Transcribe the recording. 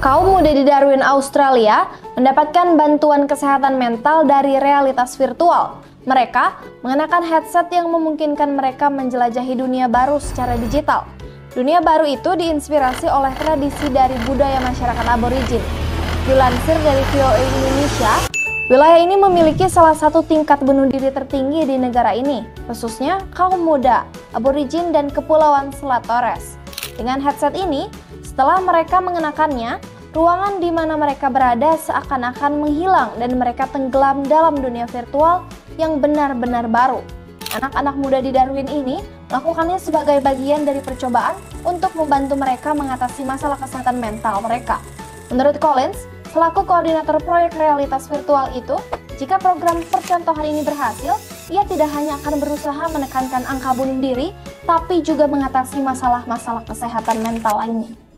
Kaum muda di Darwin, Australia mendapatkan bantuan kesehatan mental dari realitas virtual. Mereka mengenakan headset yang memungkinkan mereka menjelajahi dunia baru secara digital. Dunia baru itu diinspirasi oleh tradisi dari budaya masyarakat aborigin. Dilansir dari VOA Indonesia, wilayah ini memiliki salah satu tingkat bunuh diri tertinggi di negara ini, khususnya kaum muda, aborigin dan kepulauan Selat Torres. Dengan headset ini, setelah mereka mengenakannya, ruangan di mana mereka berada seakan-akan menghilang dan mereka tenggelam dalam dunia virtual yang benar-benar baru. Anak-anak muda di Darwin ini melakukannya sebagai bagian dari percobaan untuk membantu mereka mengatasi masalah kesehatan mental mereka. Menurut Collins, selaku koordinator proyek realitas virtual itu, jika program percontohan ini berhasil, ia tidak hanya akan berusaha menekankan angka bunuh diri, tapi juga mengatasi masalah-masalah kesehatan mental lainnya.